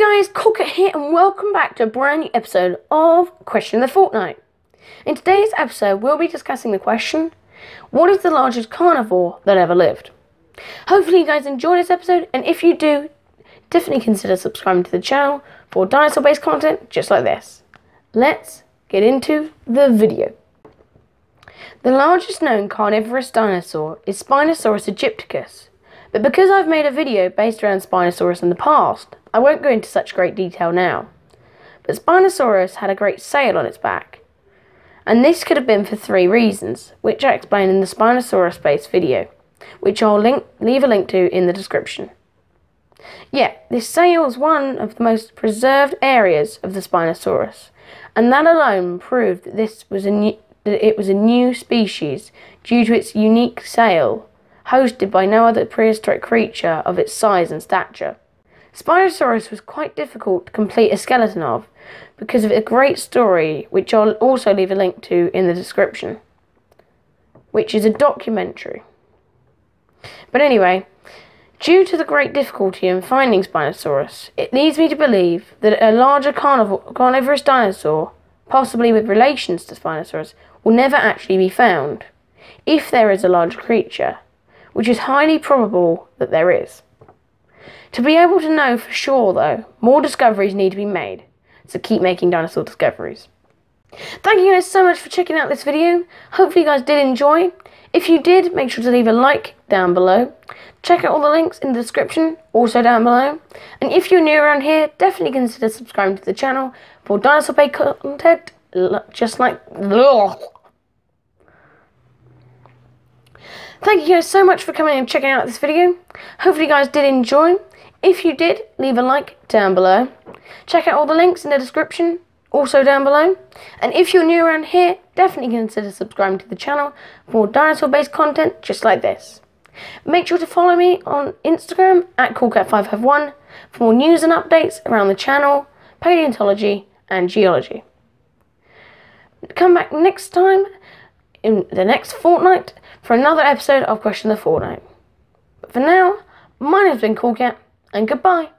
guys, Coolcat here and welcome back to a brand new episode of Question of the Fortnight. In today's episode, we'll be discussing the question, what is the largest carnivore that ever lived? Hopefully you guys enjoy this episode and if you do, definitely consider subscribing to the channel for dinosaur-based content just like this. Let's get into the video. The largest known carnivorous dinosaur is Spinosaurus aegyptiacus, but because I've made a video based around Spinosaurus in the past, I won't go into such great detail now. But Spinosaurus had a great sail on its back. And this could have been for three reasons, which I explain in the Spinosaurus based video, which I'll link, leave a link to in the description. Yeah, this sail is one of the most preserved areas of the Spinosaurus, and that alone proved that this was a new, that it was a new species due to its unique sail hosted by no other prehistoric creature of its size and stature. Spinosaurus was quite difficult to complete a skeleton of because of a great story, which I'll also leave a link to in the description, which is a documentary. But anyway, due to the great difficulty in finding Spinosaurus, it leads me to believe that a larger carnivorous dinosaur, possibly with relations to Spinosaurus, will never actually be found, if there is a large creature which is highly probable that there is. To be able to know for sure, though, more discoveries need to be made, so keep making dinosaur discoveries. Thank you guys so much for checking out this video. Hopefully you guys did enjoy. If you did, make sure to leave a like down below. Check out all the links in the description, also down below. And if you're new around here, definitely consider subscribing to the channel for dinosaur pay content, just like... Thank you guys so much for coming and checking out this video. Hopefully you guys did enjoy. If you did, leave a like down below. Check out all the links in the description, also down below. And if you're new around here, definitely consider subscribing to the channel for more dinosaur-based content just like this. Make sure to follow me on Instagram at CoolCat551 for more news and updates around the channel, paleontology and geology. Come back next time in the next fortnight for another episode of Question the Fortnight. But for now, my name's been and goodbye.